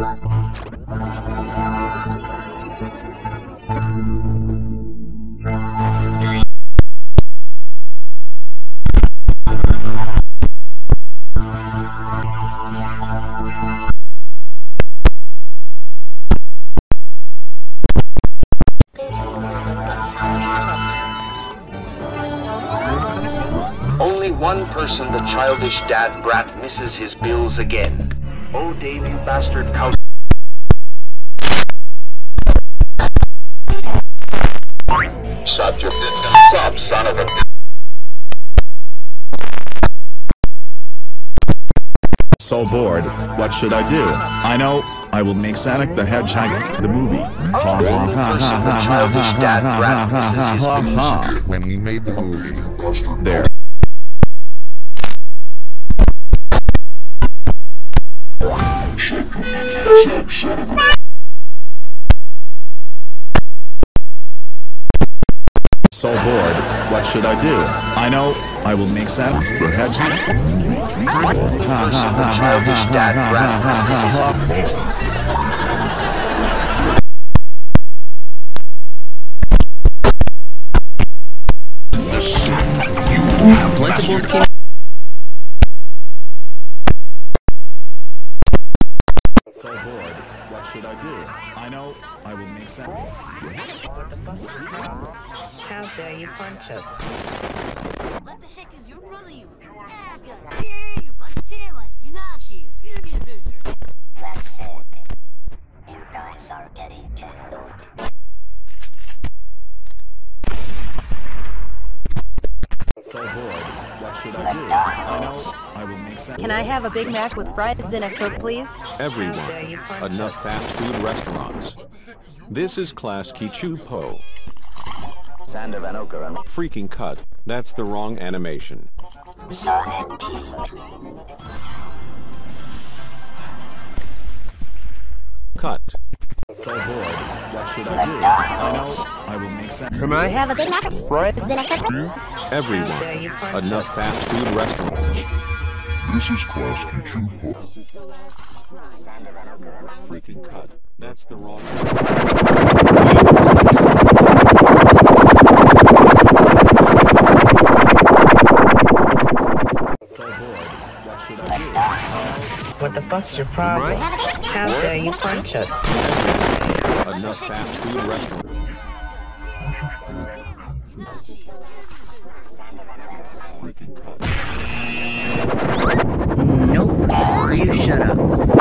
Only one person the childish dad brat misses his bills again. Oh Dave you bastard cow Shut your bitch up, son of a So bored, what should I do? I know, I will make Sonic the Hedgehog the movie. Oh, One person the childish dad brat misses his bills. when we made the movie. There. So bored, what should I do? I know, I will make Sonic the Hedgehog. Person should I do? I know, I will make sense. How dare you punch us? What the heck is your brother, you? Aga. Here, you bunch of taillight. You know she's good as loser. That's it. You guys are getting too tangled. So bored, what should I do? I know, I will make Sonic. Can I have a Big Mac with fries and a Coke, please? How dare you Everyone. Enough fast food restaurants. This is Class Kichu Po. Sander Van Oker Freaking cut. That's the wrong animation. Sonic Team. Cut. So bored, what should I do? I know, I will make Sonic. Can I have a Big Mac with fries and a Coke, please? How dare Everyone. you punch Enough us? fast food restaurants. Freaking cut. That's the wrong So bored, what should I do? What the fuck's your problem? How dare you punch us? Enough fast food restaurants. Nope. You shut up.